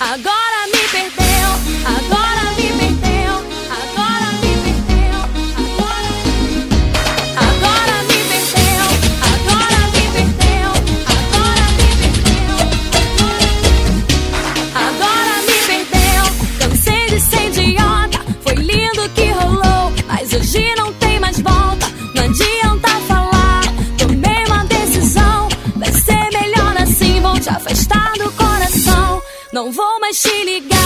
Agora me perdeu. Agora but she got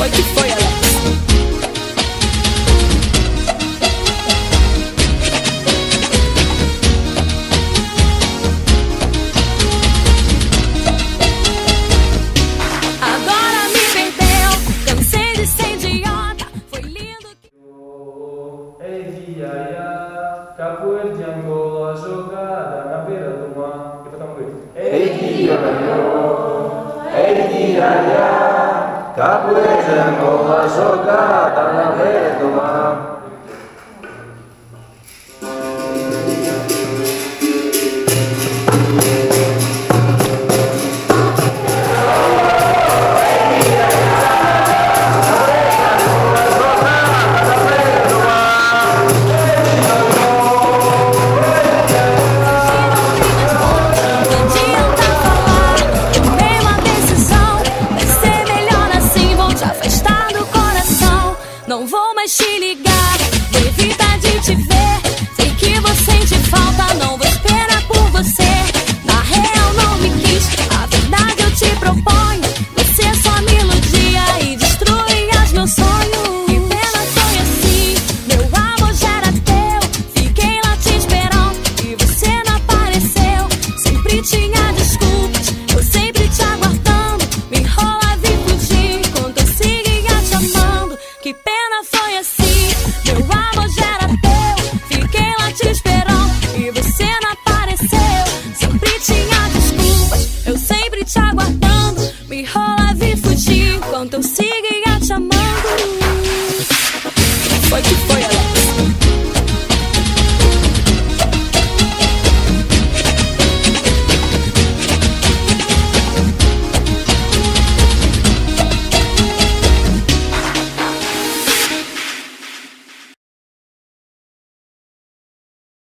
foi foi ela? Agora me de ser idiota. Foi lindo. Ei, ia, capoeira de Angola jogada na beira do mar. Tá ei, ia, ei. Κάπου δεν ξέρω, σοκάτα